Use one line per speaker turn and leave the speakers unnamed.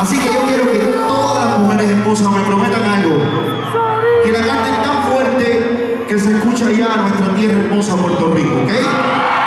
Así que yo quiero que todas las mujeres esposas me prometan algo. Que la canten tan fuerte que se escucha ya nuestra tierra hermosa Puerto Rico, ¿ok?